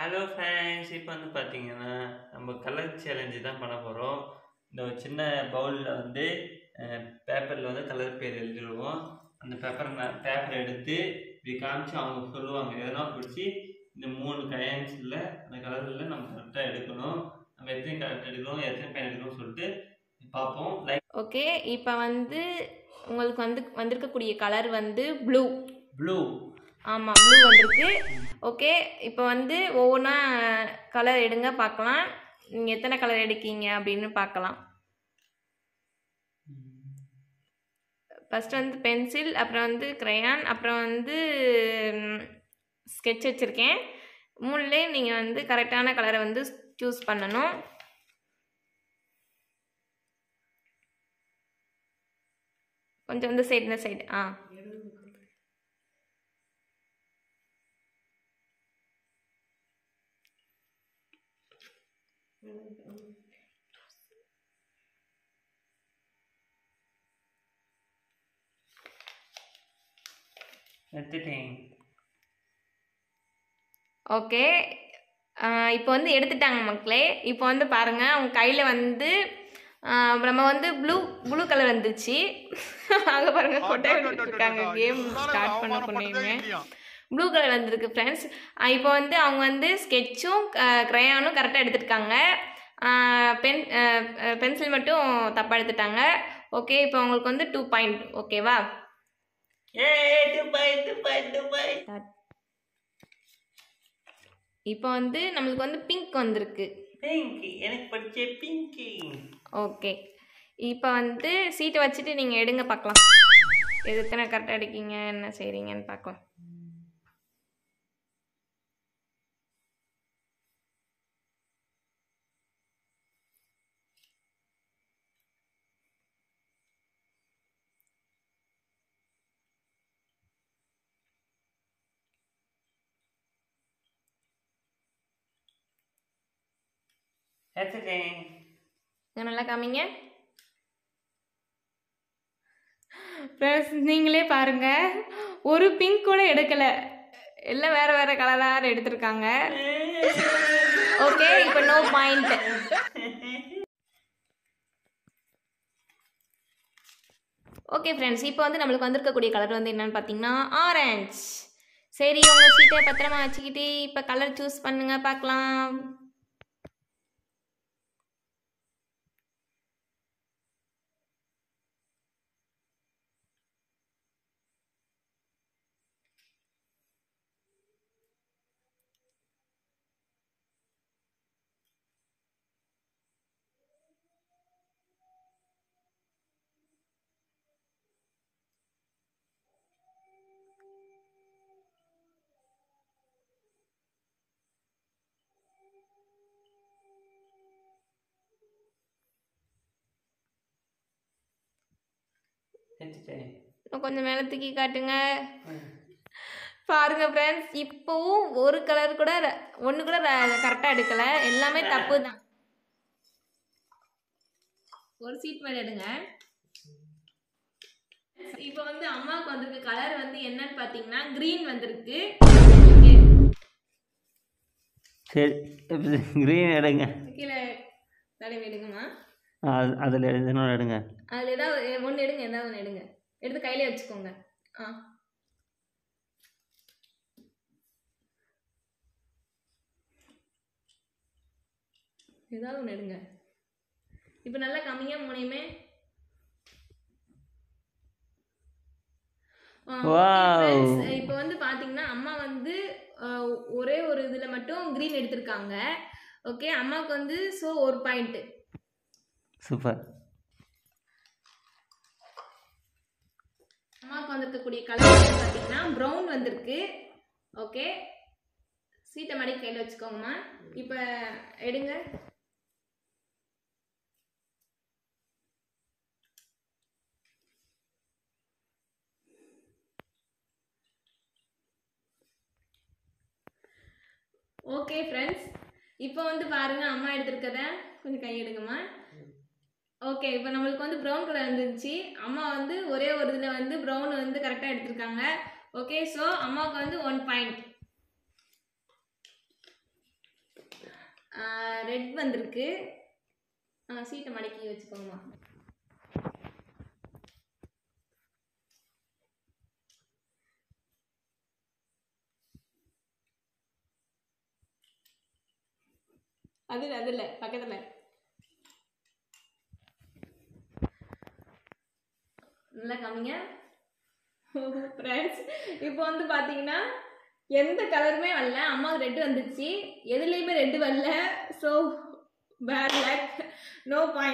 Hello friends இப்போ வந்து பார்த்தீங்கன்னா நம்ம கலர் சேலஞ்சு தான் பண்ண போகிறோம் இந்த ஒரு சின்ன பவுலில் வந்து பேப்பரில் வந்து கலர் பேர் எழுதிடுவோம். அந்த பேப்பர் பேப்பர் எடுத்து இப்படி காமிச்சு அவங்க சொல்லுவாங்க. எதனா பிடிச்சி இந்த மூணு கயன்ஸில் அந்த கலரில் நம்ம கரெக்டாக எடுக்கணும். நம்ம எத்தனை கரெக்ட் எடுக்கணும் எத்தனை பேன் எடுக்கணும்னு சொல்லிட்டு பார்ப்போம். லைக் ஓகே இப்போ வந்து உங்களுக்கு வந்து வந்திருக்கக்கூடிய கலர் வந்து ப்ளூ ப்ளூ ஆமாம் ப்ளூ வந்திருக்கு. ஓகே இப்போ வந்து ஒவ்வொன்றா கலர் எடுங்க பார்க்கலாம். நீங்கள் எத்தனை கலர் எடுக்கீங்க அப்படின்னு பார்க்கலாம். ஃபஸ்ட் வந்து பென்சில் அப்புறம் வந்து க்ரையான் அப்புறம் வந்து ஸ்கெட்ச் வச்சுருக்கேன். மூணுலேயும் நீங்கள் வந்து கரெக்டான கலரை வந்து சூஸ் பண்ணணும். கொஞ்சம் இந்த சைடு இந்த சைடு ஆ. எடுத்துட்டேன் ஓகே. இப்போ வந்து எடுத்துட்டாங்க மக்களே. இப்போ வந்து பாருங்கள் அவங்க கையில் வந்து நம்ம வந்து ப்ளூ ப்ளூ கலர் வந்துச்சு. அங்கே பாருங்கள் கொட்டை இருக்காங்க கேம் ஸ்டார்ட் பண்ண பொண்ணுங்க. ப்ளூ கலர் வந்திருக்கு ஃப்ரெண்ட்ஸ் இப்போ வந்து அவங்க வந்து ஸ்கெட்சும் க்ரையானும் கரெக்டாக எடுத்துருக்காங்க. பென் பென்சில் மட்டும் தப்பாக எடுத்துட்டாங்க. ஓகே இப்போ அவங்களுக்கு வந்து டூ பாயிண்ட் ஓகேவா இப்போ வந்து நம்மளுக்கு வந்து பிங்க் வந்திருக்கு. ஓகே இப்போ வந்து சீட்டை வச்சுட்டு நீங்கள் எடுங்க பார்க்கலாம். எது எத்தனை கரெக்டாக அடிக்கீங்க என்ன செய்கிறீங்கன்னு பார்க்கலாம். எடுத்துட்டேன் நல்லா காமிங்க ஃப்ரெண்ட்ஸ் நீங்களே பாருங்க. ஒரு பிங்க் கூட எடுக்கல. எல்லாம் வேற வேற கலராக எடுத்திருக்காங்க. ஓகே இப்போ நோ பாயிண்ட் ஓகே ஃப்ரெண்ட்ஸ் இப்போ வந்து நம்மளுக்கு வந்திருக்கக்கூடிய கலர் வந்து என்னன்னு பார்த்தீங்கன்னா ஆரஞ்ச் சரி உங்கள் சீட்டை பத்திரமா வச்சுக்கிட்டு இப்போ கலர் சூஸ் பண்ணுங்க பார்க்கலாம் கொஞ்சம் மேலே தூக்கி காட்டுங்க. பாருங்க ஃப்ரெண்ட்ஸ் இப்போவும் ஒரு கலர் கூட ஒன்று கூட கரெக்டாக எடுக்கல. எல்லாமே தப்பு தான் ஒரு சீட் மேலே எடுங்க. இப்போ வந்து அம்மாவுக்கு வந்திருக்க கலர் வந்து என்னன்னு பார்த்தீங்கன்னா க்ரீன் வந்திருக்கு. சரி க்ரீன் எடுங்க. கீழே தடவி எடுங்கம்மா. அது அதில் எழுதணும் எடுங்க. அதில் ஏதாவது ஒன்று எடுங்க ஏதாவது ஒன்று எடுங்க. எடுத்து கையிலே வச்சுக்கோங்க. ஆ. ஏதாவது ஒன்று எடுங்க. இப்போ நல்லா கம்மியா மூணையுமே Wow. இப்போ வந்து பார்த்தீங்கன்னா அம்மா வந்து ஒரே ஒரு இதில் மட்டும் க்ரீன் எடுத்திருக்காங்க. ஓகே அம்மாவுக்கு வந்து ஸோ ஒரு பாயிண்ட்டு சூப்பர். அம்மாவுக்கு வந்திருக்கக்கூடிய கலர் பார்த்தீங்கன்னா ப்ரௌன் வந்திருக்கு. ஓகே சீட்டை மடி கையில் வச்சுக்கோங்கம்மா. இப்போ எடுங்க. ஓகே ஃப்ரெண்ட்ஸ் இப்போ வந்து பாருங்க அம்மா எடுத்திருக்கத. கொஞ்சம் கை எடுங்கம்மா. ஓகே இப்போ நம்மளுக்கு வந்து ப்ரௌன் கலர் வந்துருச்சு அம்மா வந்து ஒரே ஒரு இதில் வந்து ப்ரௌன் வந்து கரெக்டாக எடுத்திருக்காங்க. ஓகே ஸோ அம்மாவுக்கு வந்து ஒன் பாயிண்ட் ரெட் வந்திருக்கு. சீட்டை மடக்கி வச்சுக்கோங்கம்மா அது அதில் அது இல்லை பக்கத்தில். நல்லா காமிங்க ஃப்ரெண்ட்ஸ் இப்போ வந்து பார்த்தீங்கன்னா எந்த கலருமே வரல. அம்மாவுக்கு ரெட்டு வந்துச்சு. எதுலேயுமே ரெட்டு வரல. So bad luck no point